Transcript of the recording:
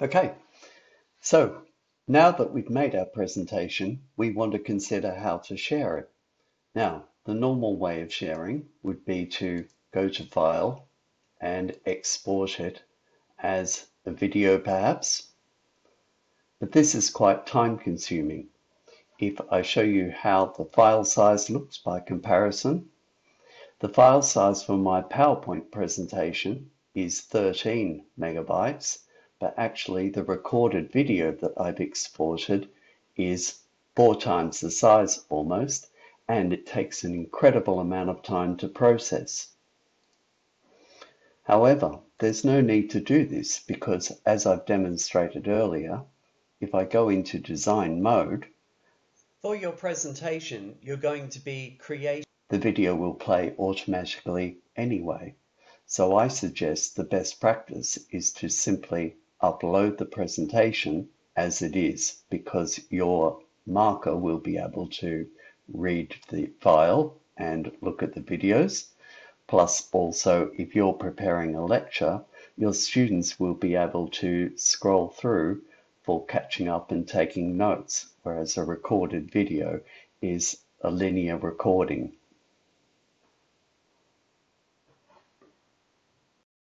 Okay, so now that we've made our presentation, we want to consider how to share it. Now, the normal way of sharing would be to go to File and export it as a video perhaps, but this is quite time consuming. If I show you how the file size looks by comparison, the file size for my PowerPoint presentation is 13 megabytes but actually the recorded video that I've exported is four times the size almost, and it takes an incredible amount of time to process. However, there's no need to do this because as I've demonstrated earlier, if I go into design mode, for your presentation, you're going to be creating the video will play automatically anyway. So I suggest the best practice is to simply upload the presentation as it is because your marker will be able to read the file and look at the videos. Plus also if you're preparing a lecture, your students will be able to scroll through for catching up and taking notes, whereas a recorded video is a linear recording